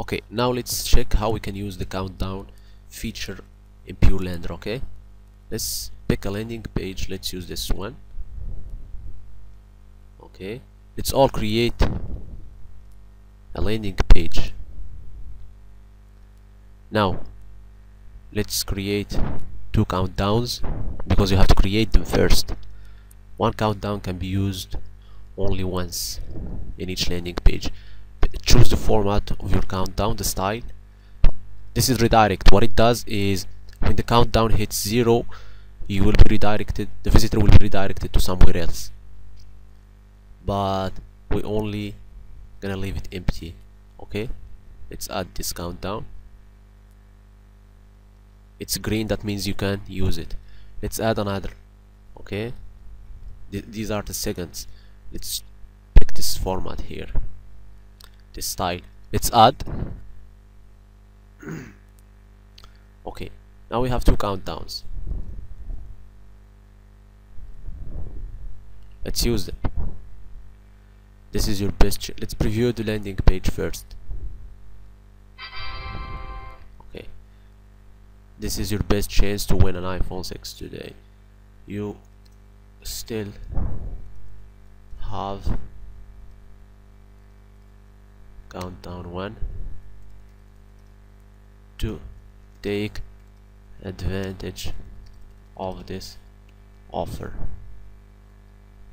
okay now let's check how we can use the countdown feature in purelander okay? Let's pick a landing page. Let's use this one. Okay let's all create a landing page. Now let's create two countdowns because you have to create them first. One countdown can be used only once in each landing page choose the format of your countdown the style. This is redirect. What it does is when the countdown hits zero you will be redirected the visitor will be redirected to somewhere else. But we only gonna leave it empty okay? Let's add this countdown. It's green that means you can use it. Let's add another okay? Th these are the seconds. Let's pick this format here this style. Let's add. Okay now we have two countdowns. Let's use them. This is your best let's preview the landing page first. Okay. This is your best chance to win an iPhone 6 today. You still have countdown one. To take advantage of this offer.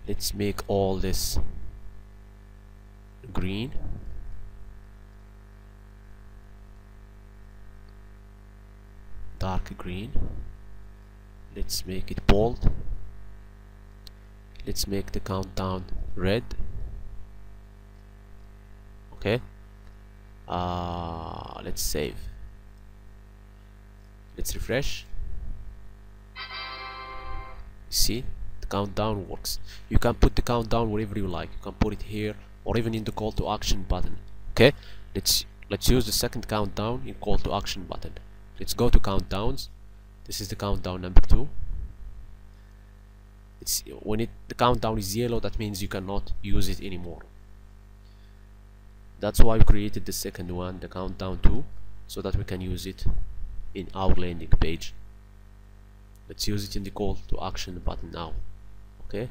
Let's make all this green. Dark green. Let's make it bold. Let's make the countdown red okay. Uh, let's save. Let's refresh. See the countdown works. You can put the countdown wherever you like. You can put it here or even in the call to action button. Okay? Let's let's use the second countdown in call to action button. Let's go to countdowns. This is the countdown number two. It's when it the countdown is yellow that means you cannot use it anymore that's why we created the second one the countdown 2 so that we can use it in our landing page. Let's use it in the call to action button now okay?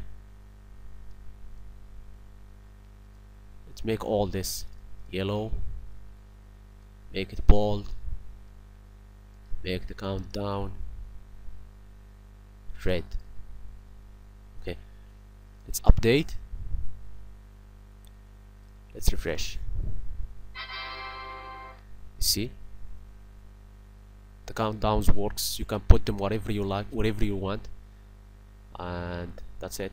Let's make all this yellow make it bold make the countdown red okay? Let's update let's refresh. See? The countdowns works. You can put them whatever you like whatever you want. And that's it